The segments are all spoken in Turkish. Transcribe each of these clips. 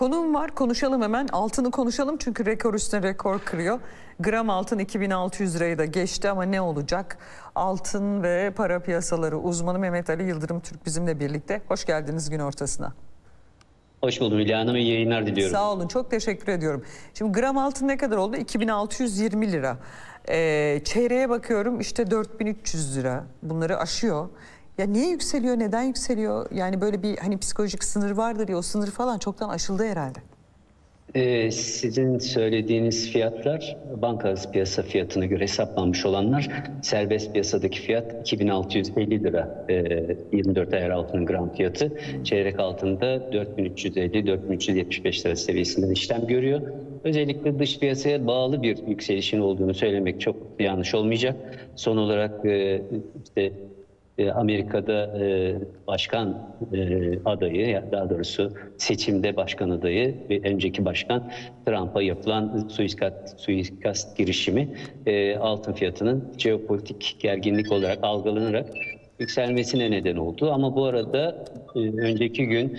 Konuğum var konuşalım hemen altını konuşalım çünkü rekor üstüne rekor kırıyor. Gram altın 2600 lirayı da geçti ama ne olacak? Altın ve para piyasaları uzmanı Mehmet Ali Yıldırım Türk bizimle birlikte. Hoş geldiniz gün ortasına. Hoş buldum Hülya Hanım. İyi yayınlar diliyorum. Sağ olun çok teşekkür ediyorum. Şimdi gram altın ne kadar oldu? 2620 lira. Ee, çeyreğe bakıyorum işte 4300 lira. Bunları aşıyor. Ya niye yükseliyor? Neden yükseliyor? Yani böyle bir hani psikolojik sınır vardır ya o sınır falan çoktan aşıldı herhalde. Ee, sizin söylediğiniz fiyatlar banka piyasa fiyatına göre hesaplanmış olanlar. Serbest piyasadaki fiyat 2650 lira e, 24 ayar altının gram fiyatı. Çeyrek altında 4350-4375 lira seviyesinden işlem görüyor. Özellikle dış piyasaya bağlı bir yükselişin olduğunu söylemek çok yanlış olmayacak. Son olarak e, işte e, Amerika'da e, başkan e, adayı, daha doğrusu seçimde başkan adayı ve önceki başkan Trump'a yapılan suikast, suikast girişimi altın fiyatının jeopolitik gerginlik olarak algılanarak yükselmesine neden oldu. Ama bu arada önceki gün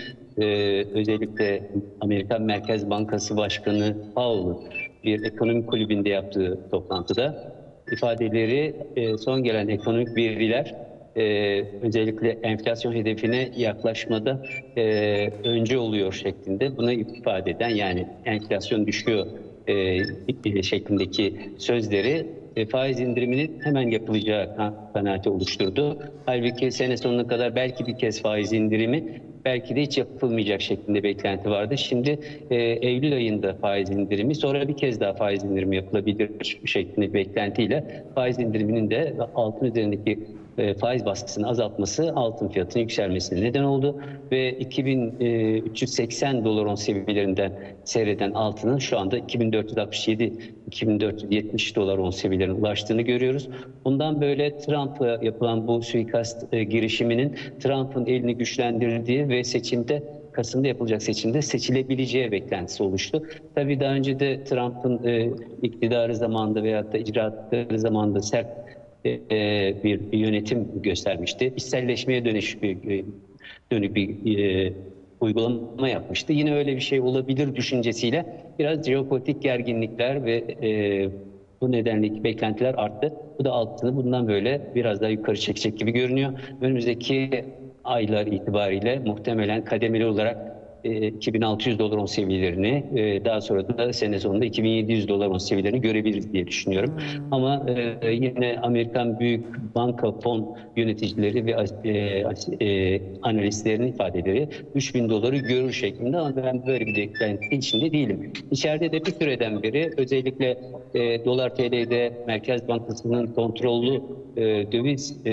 özellikle Amerikan Merkez Bankası Başkanı Powell'ın bir ekonomi kulübünde yaptığı toplantıda ifadeleri son gelen ekonomik veriler e, özellikle enflasyon hedefine yaklaşmada e, önce oluyor şeklinde bunu ifade eden yani enflasyon düşüyor e, şeklindeki sözleri e, faiz indiriminin hemen yapılacağı kanaati oluşturdu. Halbuki sene sonuna kadar belki bir kez faiz indirimi belki de hiç yapılmayacak şeklinde beklenti vardı. Şimdi e, Eylül ayında faiz indirimi sonra bir kez daha faiz indirimi yapılabilir şeklinde beklentiyle faiz indiriminin de altın üzerindeki e, faiz baskısını azaltması altın fiyatının yükselmesine neden oldu ve 2380 dolar on seviyelerinden seyreden altının şu anda 2467 2470 dolar on seviyelerine ulaştığını görüyoruz. Bundan böyle Trump'a yapılan bu suikast e, girişiminin Trump'ın elini güçlendirdiği ve seçimde Kasım'da yapılacak seçimde seçilebileceği beklentisi oluştu. Tabii daha önce de Trump'ın e, iktidarı zamanında veyahut da icraatları zamanında sert e, bir yönetim göstermişti. İçselleşmeye dönük bir, dönük bir e, uygulama yapmıştı. Yine öyle bir şey olabilir düşüncesiyle biraz jeopolitik gerginlikler ve e, bu nedenle beklentiler arttı. Bu da altını bundan böyle biraz daha yukarı çekecek gibi görünüyor. Önümüzdeki aylar itibariyle muhtemelen kademeli olarak 2600 e, dolar on seviyelerini e, daha sonra da sene sonunda 2700 dolar on seviyelerini görebiliriz diye düşünüyorum. Hmm. Ama e, yine Amerikan büyük banka fon yöneticileri ve analistlerin ifadeleri 3000 doları görür şeklinde ama ben böyle bir beklenti içinde değilim. İçeride de bir süreden beri özellikle dolar TL'de Merkez Bankası'nın kontrollü döviz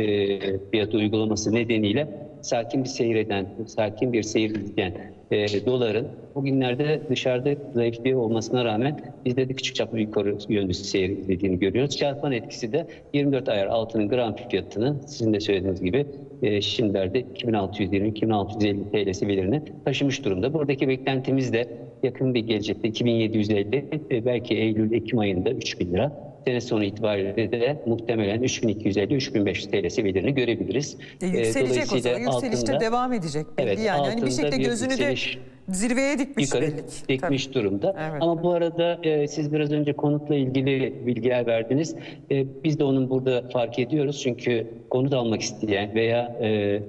fiyatı uygulaması nedeniyle sakin bir seyreden, sakin bir seyir izleyen e, doların bugünlerde dışarıda zayıflıyor olmasına rağmen bizde de küçük çaplı yukarı yönlü seyir izlediğini görüyoruz. Çarpan etkisi de 24 ayar altının gram fiyatını sizin de söylediğiniz gibi e, şimdilerde 2620-2650 TL seviyelerini taşımış durumda. Buradaki beklentimiz de yakın bir gelecekte 2750 e, belki Eylül-Ekim ayında 3000 lira sene sonu itibariyle de muhtemelen 3250-3500 TL seviyelerini görebiliriz. E, yükselecek o zaman. Yükselişte altında, devam edecek. Belli evet, yani. hani bir şekilde gözünü de zirveye dikmiş yukarı belli. dikmiş Tabii. durumda. Evet, Ama evet. bu arada e, siz biraz önce konutla ilgili bilgiler verdiniz. E, biz de onun burada fark ediyoruz. Çünkü konut almak isteyen veya e,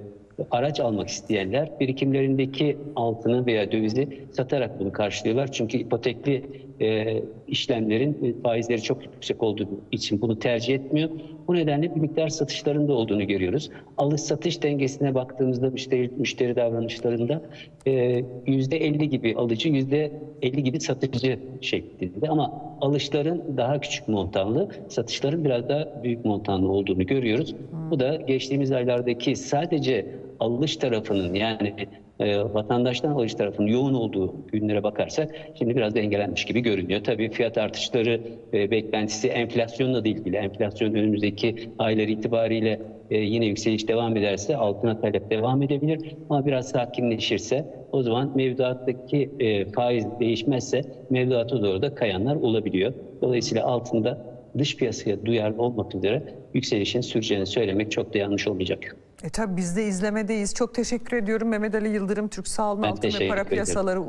araç almak isteyenler birikimlerindeki altını veya dövizi satarak bunu karşılıyorlar. Çünkü ipotekli e, işlemlerin faizleri çok yüksek olduğu için bunu tercih etmiyor. Bu nedenle bir miktar satışlarında olduğunu görüyoruz. Alış satış dengesine baktığımızda müşteri, müşteri davranışlarında e, yüzde 50 gibi alıcı, yüzde 50 gibi satıcı şeklinde. Ama alışların daha küçük montanlı, satışların biraz daha büyük montanlı olduğunu görüyoruz. Bu da geçtiğimiz aylardaki sadece alış tarafının yani e, vatandaştan alış tarafının yoğun olduğu günlere bakarsak şimdi biraz dengelenmiş gibi görünüyor. Tabii fiyat artışları e, beklentisi enflasyonla da ilgili. Enflasyon önümüzdeki aylar itibariyle e, yine yükseliş devam ederse altına talep devam edebilir. Ama biraz sakinleşirse o zaman mevduattaki e, faiz değişmezse mevduata doğru da kayanlar olabiliyor. Dolayısıyla altında dış piyasaya duyarlı olmak üzere yükselişin süreceğini söylemek çok da yanlış olmayacak. E tabi biz de izlemedeyiz. Çok teşekkür ediyorum Mehmet Ali Yıldırım Türk Sağ olun Altın ve Para Piyasaları